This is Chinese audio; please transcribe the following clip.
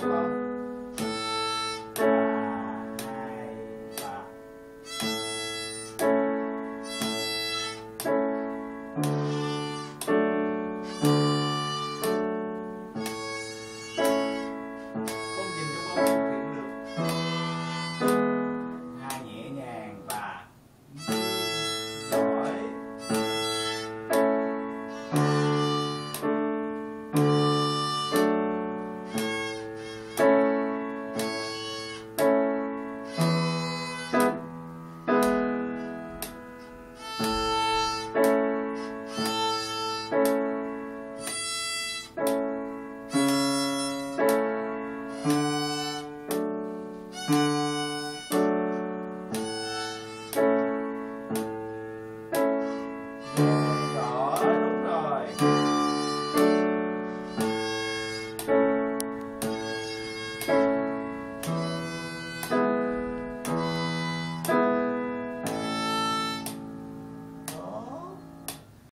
吧，来吧。